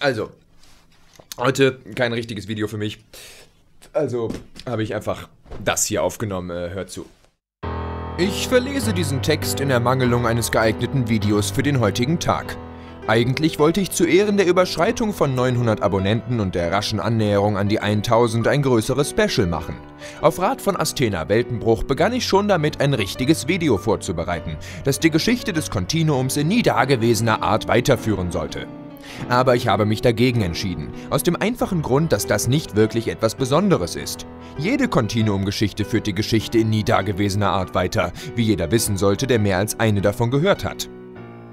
Also, heute kein richtiges Video für mich. Also habe ich einfach das hier aufgenommen. Äh, hört zu. Ich verlese diesen Text in Ermangelung eines geeigneten Videos für den heutigen Tag. Eigentlich wollte ich zu Ehren der Überschreitung von 900 Abonnenten und der raschen Annäherung an die 1000 ein größeres Special machen. Auf Rat von Asthena Weltenbruch begann ich schon damit, ein richtiges Video vorzubereiten, das die Geschichte des Kontinuums in nie dagewesener Art weiterführen sollte. Aber ich habe mich dagegen entschieden, aus dem einfachen Grund, dass das nicht wirklich etwas Besonderes ist. Jede Kontinuumgeschichte führt die Geschichte in nie dagewesener Art weiter, wie jeder wissen sollte, der mehr als eine davon gehört hat.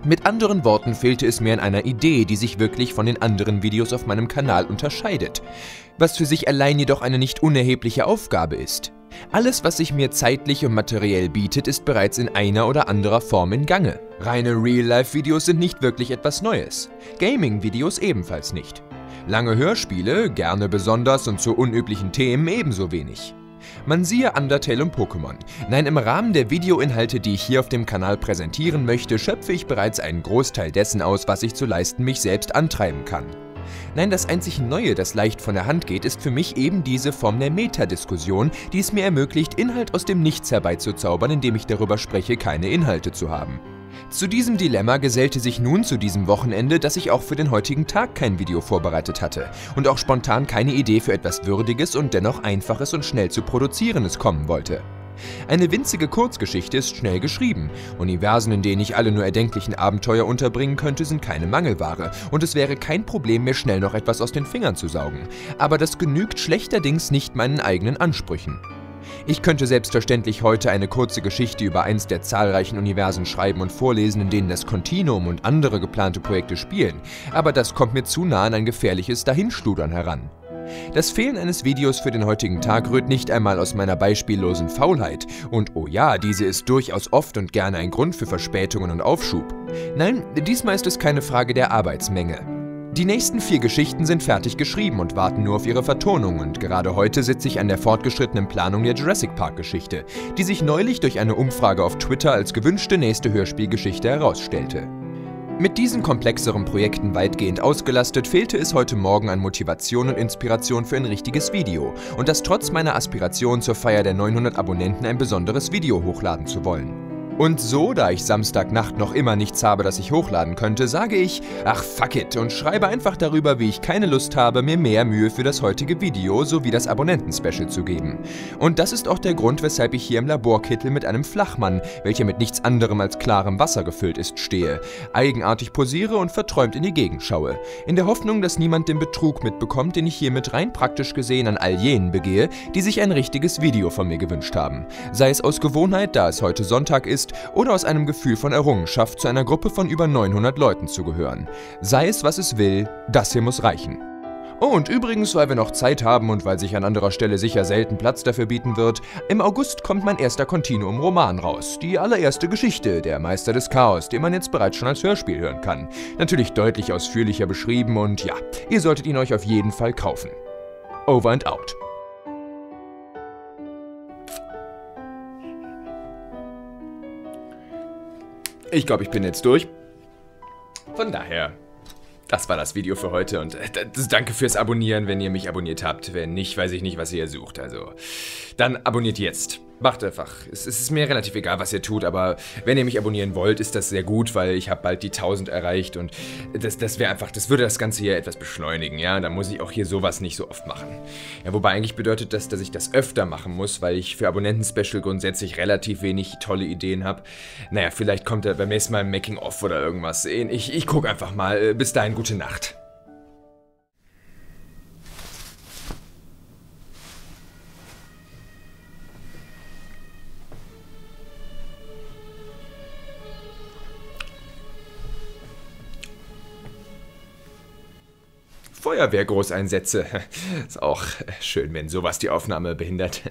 Mit anderen Worten fehlte es mir an einer Idee, die sich wirklich von den anderen Videos auf meinem Kanal unterscheidet, was für sich allein jedoch eine nicht unerhebliche Aufgabe ist. Alles, was sich mir zeitlich und materiell bietet, ist bereits in einer oder anderer Form in Gange. Reine Real-Life-Videos sind nicht wirklich etwas Neues. Gaming-Videos ebenfalls nicht. Lange Hörspiele, gerne besonders und zu unüblichen Themen ebenso wenig. Man siehe Undertale und Pokémon. Nein, im Rahmen der Videoinhalte, die ich hier auf dem Kanal präsentieren möchte, schöpfe ich bereits einen Großteil dessen aus, was ich zu leisten mich selbst antreiben kann. Nein, das einzig Neue, das leicht von der Hand geht, ist für mich eben diese Form der Metadiskussion, die es mir ermöglicht, Inhalt aus dem Nichts herbeizuzaubern, indem ich darüber spreche, keine Inhalte zu haben. Zu diesem Dilemma gesellte sich nun zu diesem Wochenende, dass ich auch für den heutigen Tag kein Video vorbereitet hatte und auch spontan keine Idee für etwas Würdiges und dennoch Einfaches und schnell zu produzierendes kommen wollte. Eine winzige Kurzgeschichte ist schnell geschrieben. Universen, in denen ich alle nur erdenklichen Abenteuer unterbringen könnte, sind keine Mangelware und es wäre kein Problem, mir schnell noch etwas aus den Fingern zu saugen. Aber das genügt schlechterdings nicht meinen eigenen Ansprüchen. Ich könnte selbstverständlich heute eine kurze Geschichte über eins der zahlreichen Universen schreiben und vorlesen, in denen das Kontinuum und andere geplante Projekte spielen, aber das kommt mir zu nah an ein gefährliches Dahinstudern heran. Das Fehlen eines Videos für den heutigen Tag rührt nicht einmal aus meiner beispiellosen Faulheit. Und oh ja, diese ist durchaus oft und gerne ein Grund für Verspätungen und Aufschub. Nein, diesmal ist es keine Frage der Arbeitsmenge. Die nächsten vier Geschichten sind fertig geschrieben und warten nur auf ihre Vertonung und gerade heute sitze ich an der fortgeschrittenen Planung der Jurassic Park Geschichte, die sich neulich durch eine Umfrage auf Twitter als gewünschte nächste Hörspielgeschichte herausstellte. Mit diesen komplexeren Projekten weitgehend ausgelastet, fehlte es heute Morgen an Motivation und Inspiration für ein richtiges Video und das trotz meiner Aspiration zur Feier der 900 Abonnenten ein besonderes Video hochladen zu wollen. Und so, da ich Samstagnacht noch immer nichts habe, das ich hochladen könnte, sage ich, ach fuck it und schreibe einfach darüber, wie ich keine Lust habe, mir mehr Mühe für das heutige Video sowie das Abonnenten-Special zu geben. Und das ist auch der Grund, weshalb ich hier im Laborkittel mit einem Flachmann, welcher mit nichts anderem als klarem Wasser gefüllt ist, stehe, eigenartig posiere und verträumt in die Gegend schaue, in der Hoffnung, dass niemand den Betrug mitbekommt, den ich hiermit rein praktisch gesehen an all jenen begehe, die sich ein richtiges Video von mir gewünscht haben. Sei es aus Gewohnheit, da es heute Sonntag ist, ist oder aus einem Gefühl von Errungenschaft zu einer Gruppe von über 900 Leuten zu gehören. Sei es, was es will, das hier muss reichen. Oh, und übrigens, weil wir noch Zeit haben und weil sich an anderer Stelle sicher selten Platz dafür bieten wird, im August kommt mein erster Kontinuum-Roman raus. Die allererste Geschichte, der Meister des Chaos, den man jetzt bereits schon als Hörspiel hören kann. Natürlich deutlich ausführlicher beschrieben und ja, ihr solltet ihn euch auf jeden Fall kaufen. Over and out. Ich glaube, ich bin jetzt durch. Von daher, das war das Video für heute und äh, danke fürs Abonnieren, wenn ihr mich abonniert habt. Wenn nicht, weiß ich nicht, was ihr sucht. Also, dann abonniert jetzt. Macht einfach. Es, es, ist mir relativ egal, was ihr tut, aber wenn ihr mich abonnieren wollt, ist das sehr gut, weil ich habe bald die 1000 erreicht und das, das wäre einfach, das würde das Ganze hier etwas beschleunigen, ja. Dann muss ich auch hier sowas nicht so oft machen. Ja, wobei eigentlich bedeutet das, dass ich das öfter machen muss, weil ich für Abonnenten-Special grundsätzlich relativ wenig tolle Ideen habe. Naja, vielleicht kommt da beim nächsten Mal ein Making-of oder irgendwas. Ich, ich gucke einfach mal. Bis dahin, gute Nacht. Feuerwehrgroßeinsätze. Ist auch schön, wenn sowas die Aufnahme behindert.